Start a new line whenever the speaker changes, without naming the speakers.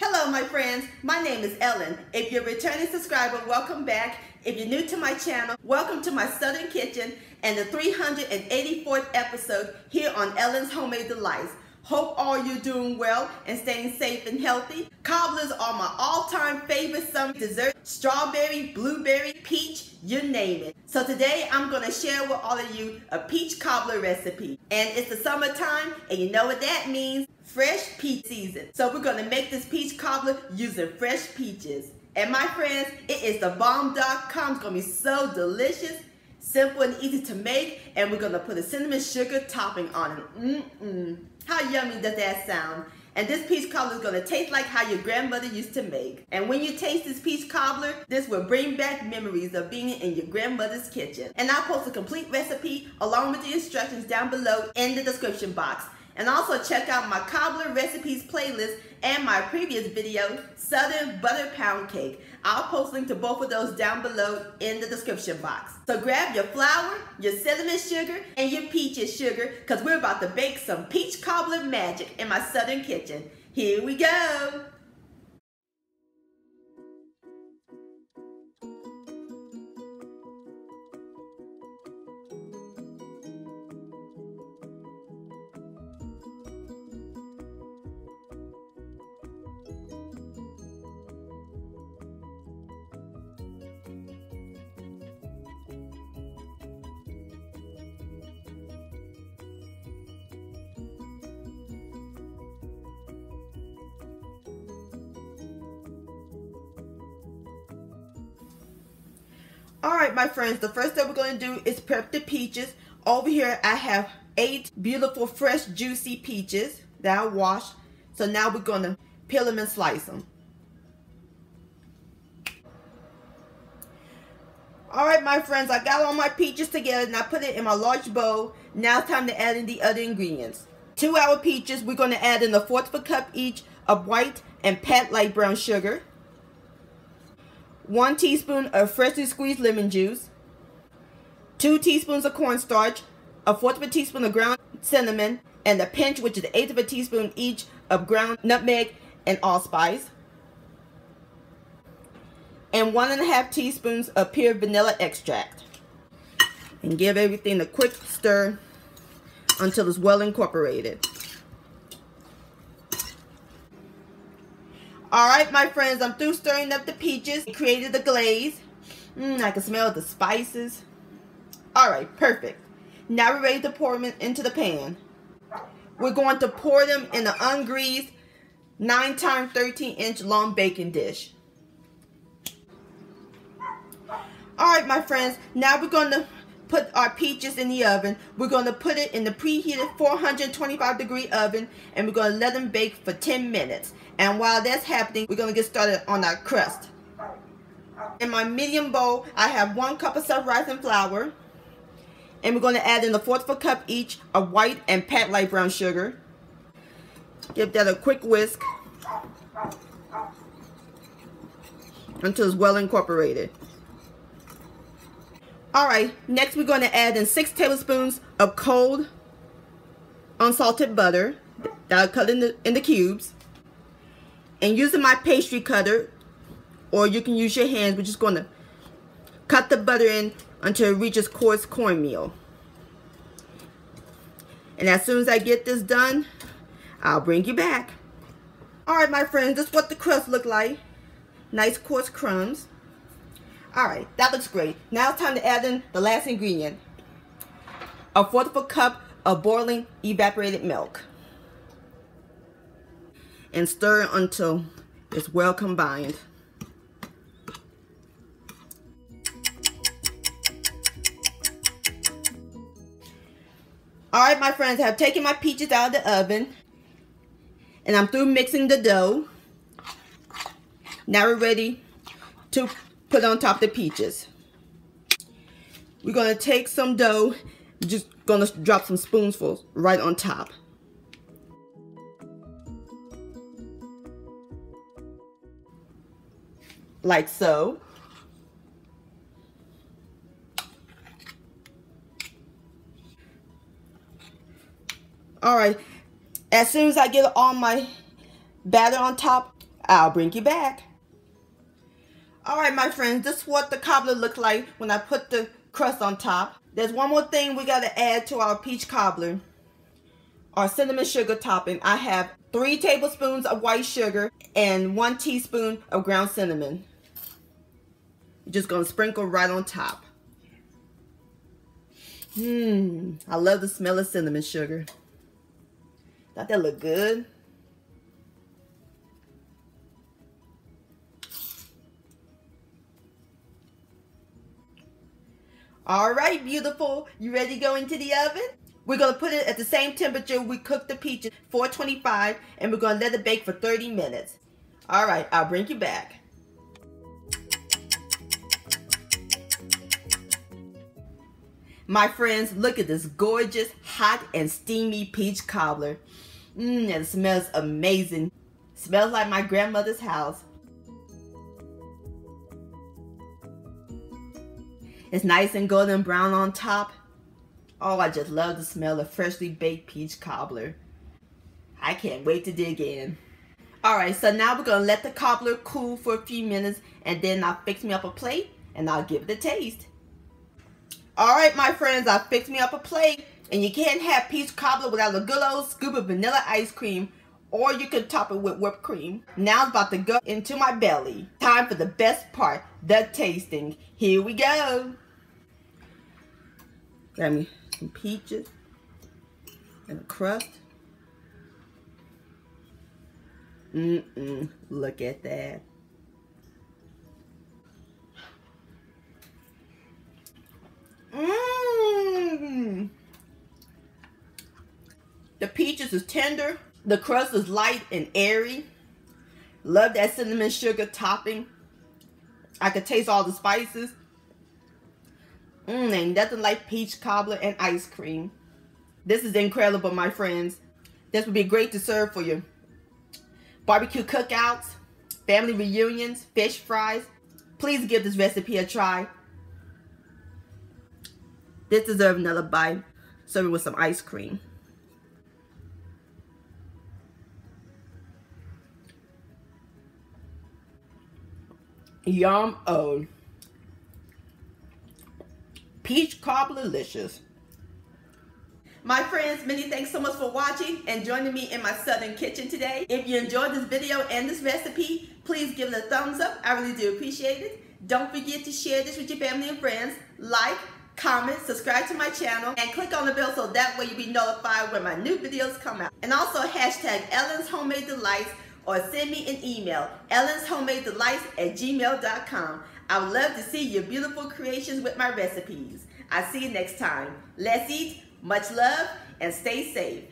Hello, my friends. My name is Ellen. If you're a returning subscriber, welcome back. If you're new to my channel, welcome to my Southern Kitchen and the 384th episode here on Ellen's Homemade Delights. Hope all you're doing well and staying safe and healthy. Cobblers are my all-time favorite summer dessert. Strawberry, blueberry, peach, you name it. So today I'm gonna share with all of you a peach cobbler recipe. And it's the summertime and you know what that means, fresh peach season. So we're gonna make this peach cobbler using fresh peaches. And my friends, it is the bomb.com. It's gonna be so delicious simple and easy to make and we're gonna put a cinnamon sugar topping on it. Mm -mm. How yummy does that sound? And this peach cobbler is going to taste like how your grandmother used to make. And when you taste this peach cobbler, this will bring back memories of being in your grandmother's kitchen. And I'll post a complete recipe along with the instructions down below in the description box. And also check out my cobbler recipes playlist and my previous video, Southern Butter Pound Cake. I'll post link to both of those down below in the description box. So grab your flour, your cinnamon sugar, and your peaches sugar, because we're about to bake some peach cobbler magic in my southern kitchen. Here we go. Alright my friends, the first thing we're going to do is prep the peaches. Over here I have eight beautiful fresh juicy peaches that I washed. So now we're going to peel them and slice them. Alright my friends, I got all my peaches together and I put it in my large bowl. Now it's time to add in the other ingredients. To our peaches, we're going to add in a fourth of a cup each of white and pat light brown sugar. 1 teaspoon of freshly squeezed lemon juice, 2 teaspoons of cornstarch, a fourth of a teaspoon of ground cinnamon, and a pinch, which is an eighth of a teaspoon each of ground nutmeg and allspice, and one and a half teaspoons of pure vanilla extract. And give everything a quick stir until it's well incorporated. All right, my friends, I'm through stirring up the peaches. created the glaze. Mmm, I can smell the spices. All right, perfect. Now we're ready to pour them into the pan. We're going to pour them in the ungreased 9 times 13 inch long baking dish. All right, my friends, now we're going to put our peaches in the oven. We're going to put it in the preheated 425 degree oven and we're going to let them bake for 10 minutes. And while that's happening, we're going to get started on our crust. In my medium bowl, I have one cup of self-rising flour. And we're going to add in a fourth of a cup each of white and pat light brown sugar. Give that a quick whisk until it's well incorporated. All right, next we're going to add in six tablespoons of cold unsalted butter that I cut in the, in the cubes. And using my pastry cutter, or you can use your hands, we're just going to cut the butter in until it reaches coarse cornmeal. And as soon as I get this done, I'll bring you back. All right, my friends, this is what the crust look like. Nice coarse crumbs. All right, that looks great. Now it's time to add in the last ingredient. A fourth of a cup of boiling evaporated milk. And stir until it's well combined. All right, my friends, I have taken my peaches out of the oven and I'm through mixing the dough. Now we're ready to put on top the peaches. We're going to take some dough, just going to drop some spoonfuls right on top. Like so. All right, as soon as I get all my batter on top, I'll bring you back. All right, my friends, this is what the cobbler looks like when I put the crust on top. There's one more thing we gotta add to our peach cobbler, our cinnamon sugar topping. I have three tablespoons of white sugar and one teaspoon of ground cinnamon. I'm just gonna sprinkle right on top. Mmm, I love the smell of cinnamon sugar. Don't that look good? All right, beautiful. You ready to go into the oven? We're going to put it at the same temperature we cooked the peaches, 425, and we're going to let it bake for 30 minutes. All right, I'll bring you back. My friends, look at this gorgeous, hot, and steamy peach cobbler. Mmm, it smells amazing. Smells like my grandmother's house. It's nice and golden brown on top. Oh, I just love the smell of freshly baked peach cobbler. I can't wait to dig in. All right, so now we're gonna let the cobbler cool for a few minutes and then I'll fix me up a plate and I'll give it a taste. All right, my friends, I fixed me up a plate and you can't have peach cobbler without a good old scoop of vanilla ice cream or you can top it with whipped cream. Now it's about to go into my belly. Time for the best part, the tasting. Here we go. Got me some peaches and a crust. Mm-mm. Look at that. Mmm. The peaches is tender. The crust is light and airy. Love that cinnamon sugar topping. I could taste all the spices. Mm, nothing like peach cobbler and ice cream. This is incredible, my friends. This would be great to serve for you. Barbecue cookouts, family reunions, fish fries. Please give this recipe a try. This deserves another bite. Serve it with some ice cream. Yum-oh. Peach cobbler, licious My friends, many thanks so much for watching and joining me in my southern kitchen today. If you enjoyed this video and this recipe, please give it a thumbs up. I really do appreciate it. Don't forget to share this with your family and friends. Like, comment, subscribe to my channel, and click on the bell so that way you'll be notified when my new videos come out. And also hashtag Ellen's Homemade Delights or send me an email, Ellen's Homemade Delights at gmail.com. I would love to see your beautiful creations with my recipes. I see you next time. Let's eat, much love, and stay safe.